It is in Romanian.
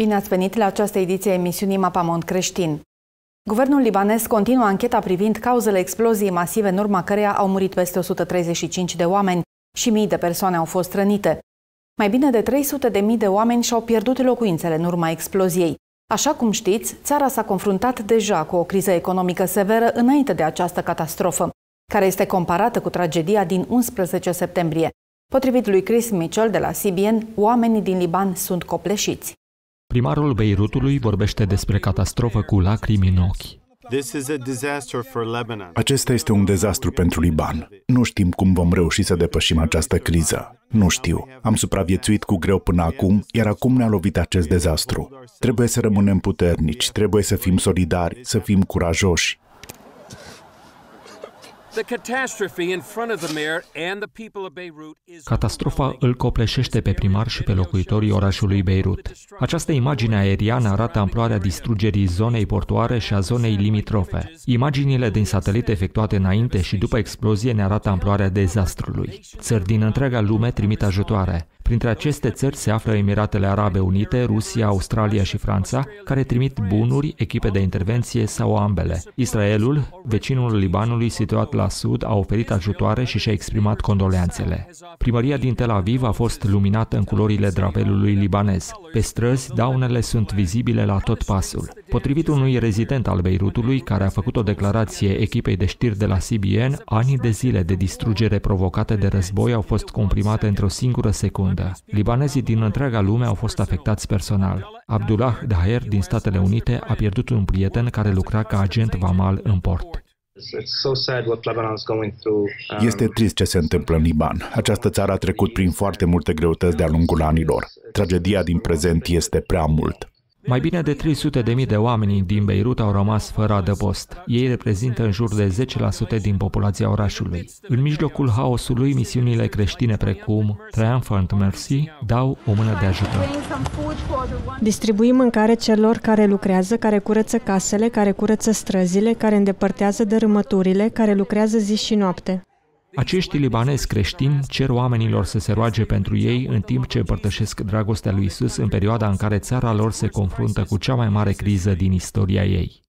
Bine ați venit la această ediție a emisiunii Mapamont Creștin. Guvernul libanez continuă ancheta privind cauzele exploziei masive în urma căreia au murit peste 135 de oameni și mii de persoane au fost rănite. Mai bine de 300 de mii de oameni și-au pierdut locuințele în urma exploziei. Așa cum știți, țara s-a confruntat deja cu o criză economică severă înainte de această catastrofă, care este comparată cu tragedia din 11 septembrie. Potrivit lui Chris Mitchell de la CBN, oamenii din Liban sunt copleșiți. Primarul Beirutului vorbește despre catastrofă cu lacrimi în ochi. Acesta este un dezastru pentru Liban. Nu știm cum vom reuși să depășim această criză. Nu știu. Am supraviețuit cu greu până acum, iar acum ne-a lovit acest dezastru. Trebuie să rămânem puternici, trebuie să fim solidari, să fim curajoși. Catastrofa îl copleșește pe primar și pe locuitorii orașului Beirut. Această imagine aeriană arată amploarea distrugerii zonei portoare și a zonei limitrofe. Imaginile din satelit efectuate înainte și după explozie ne arată amploarea dezastrului. Țări din întreaga lume trimit ajutoare. Printre aceste țări se află Emiratele Arabe Unite, Rusia, Australia și Franța, care trimit bunuri, echipe de intervenție sau ambele. Israelul, vecinul Libanului situat la sud, a oferit ajutoare și și-a exprimat condoleanțele. Primăria din Tel Aviv a fost luminată în culorile drapelului libanez. Pe străzi, daunele sunt vizibile la tot pasul. Potrivit unui rezident al Beirutului, care a făcut o declarație echipei de știri de la CBN, anii de zile de distrugere provocate de război au fost comprimate într-o singură secundă. Libanezii din întreaga lume au fost afectați personal. Abdullah Daher din Statele Unite a pierdut un prieten care lucra ca agent vamal în port. Este trist ce se întâmplă în Liban. Această țară a trecut prin foarte multe greutăți de-a lungul anilor. Tragedia din prezent este prea mult. Mai bine de 300 de mii de oameni din Beirut au rămas fără adăpost. Ei reprezintă în jur de 10% din populația orașului. În mijlocul haosului, misiunile creștine precum Triumphant Mercy dau o mână de ajutor. Distribuim mâncare celor care lucrează, care curăță casele, care curăță străzile, care îndepărtează dărâmăturile, care lucrează zi și noapte. Acești libanezi creștini cer oamenilor să se roage pentru ei în timp ce împărtășesc dragostea lui Isus în perioada în care țara lor se confruntă cu cea mai mare criză din istoria ei.